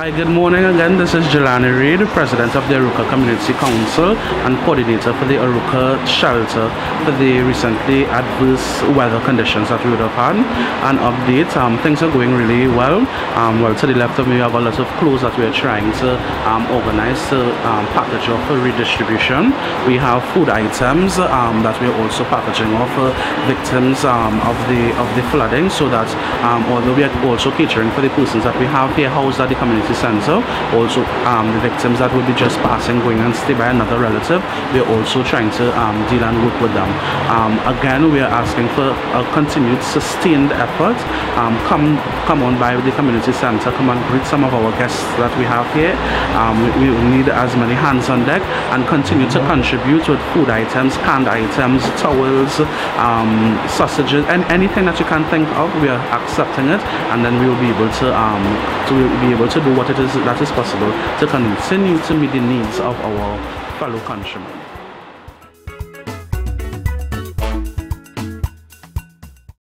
Hi, good morning again. This is Jelani Reid, President of the Arouca Community Council and Coordinator for the Arouca Shelter for the recently adverse weather conditions that we would have had. An update, um, things are going really well. Um, well, to the left of me, we have a lot of clothes that we're trying to um, organize to um, package off for redistribution. We have food items um, that we're also packaging off for victims um, of the of the flooding so that although we are also catering for the persons that we have here housed at the community center also um, the victims that will be just passing going and stay by another relative we're also trying to um, deal and work with them. Um, again we are asking for a continued sustained effort um, come come on by the community center. Come and greet some of our guests that we have here. Um, we, we, need as many hands on deck and continue to contribute with food items canned items towels um, sausages and anything that you can think of. We are accepting it and then we will be able to to be able to do what it is that is possible to continue to meet the needs of our fellow countrymen.